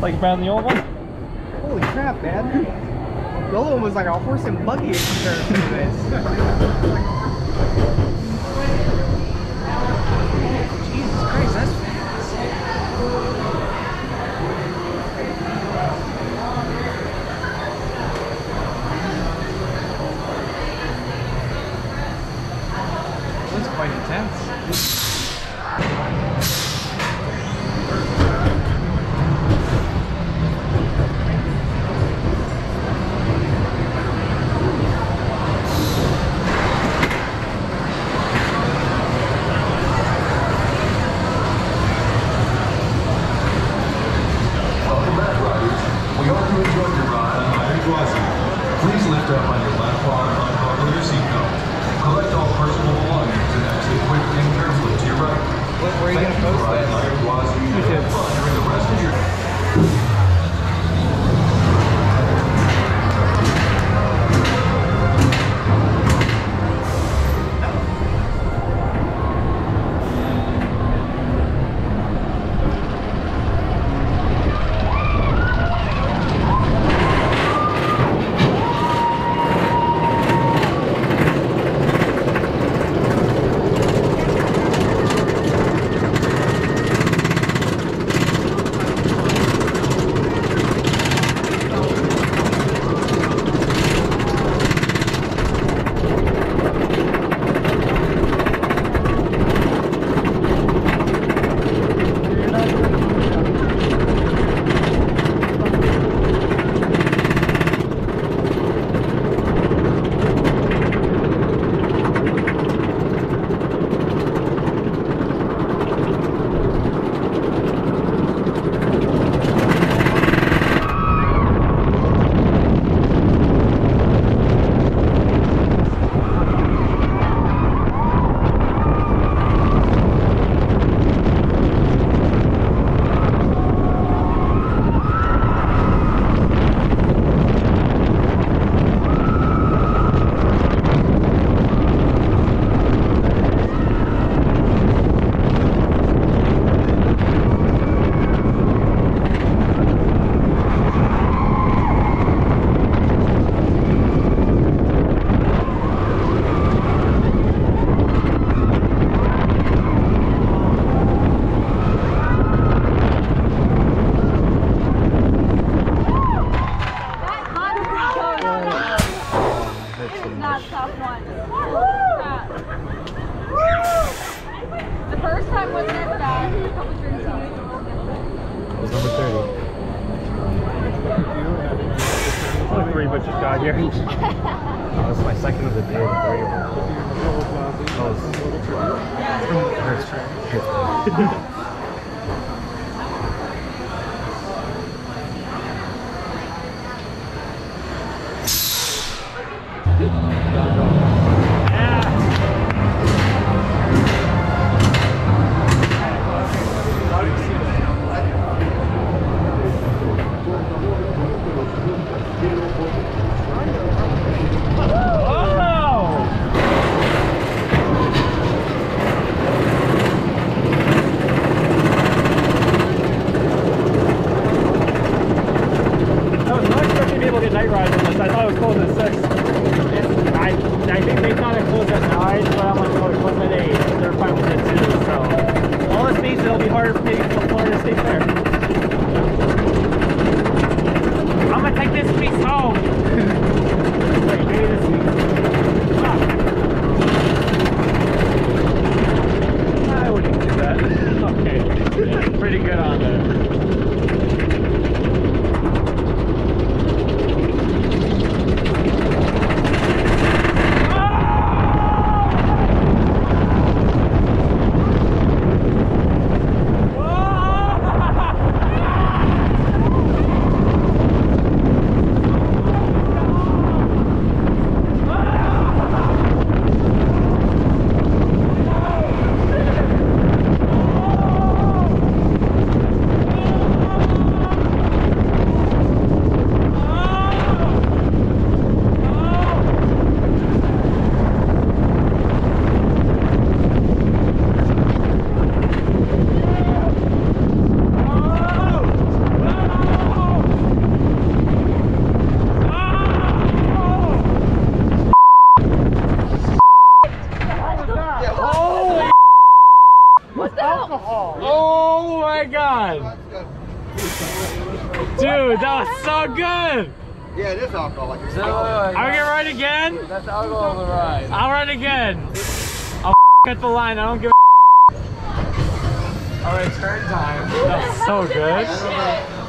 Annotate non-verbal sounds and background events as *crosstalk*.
Like around the old one? Holy crap, man. The old one was like a horse and buggy in comparison to this. *laughs* Jesus Christ, that's fast. That's quite intense. Where are you gonna post for this? 30. Only three but just got here. oh, this is my second of the day. Of *laughs* them. *laughs* Oh, it's- hurts. Oh! I was not expecting to be able to get night rides on this. I thought it was closed at six. I I think they thought it closed They're fine with it too. So All this means it'll be harder for me to Florida State Fair. I'm gonna take this piece home. *laughs* Wait, maybe this piece. Ah. I wouldn't do that. Okay, pretty good on there. Holy What's the hell? Oh my god! Dude, that was so good! Yeah, it is alcoholic. Are we gonna ride again? That's alcohol on the ride. I'll ride again! I'll *laughs* at the line, I don't give a *laughs* Alright, turn time. That's so good.